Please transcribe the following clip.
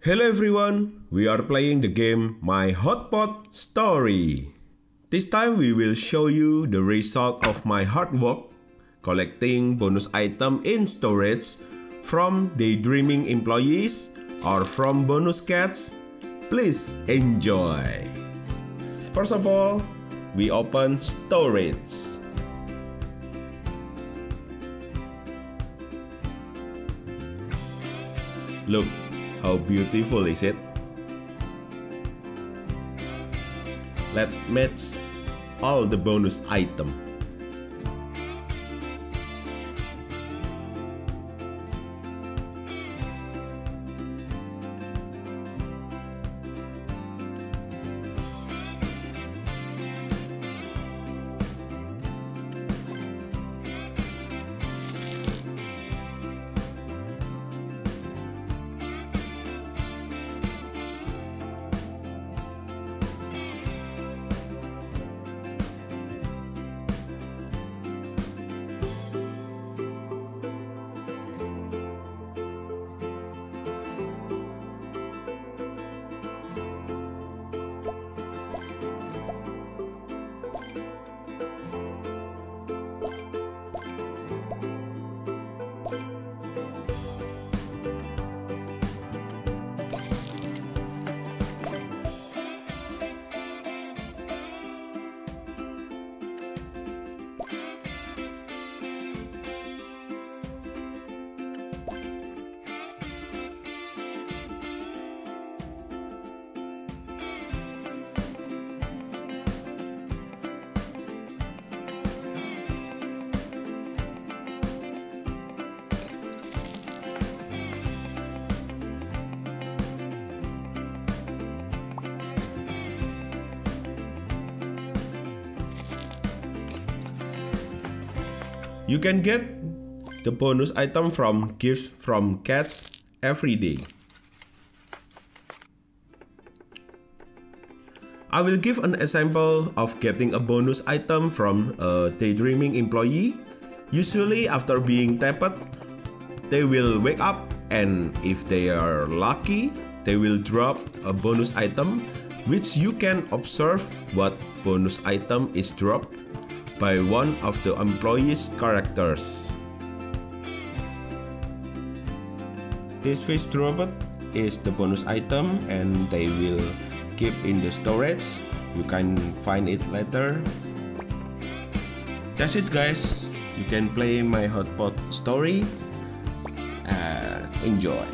Hello everyone, we are playing the game My Hotpot Story. This time we will show you the result of my hard work collecting bonus item in storage from daydreaming employees or from bonus cats. Please enjoy. First of all, we open storage. Look, how beautiful is it? Let's match all the bonus item. You can get the bonus item from gifts from cats every day. I will give an example of getting a bonus item from a daydreaming employee. Usually after being tapped, they will wake up and if they are lucky, they will drop a bonus item which you can observe what bonus item is dropped by one of the employee's characters. This fish robot is the bonus item and they will keep in the storage. You can find it later. That's it guys. You can play my hotpot story. Uh, enjoy.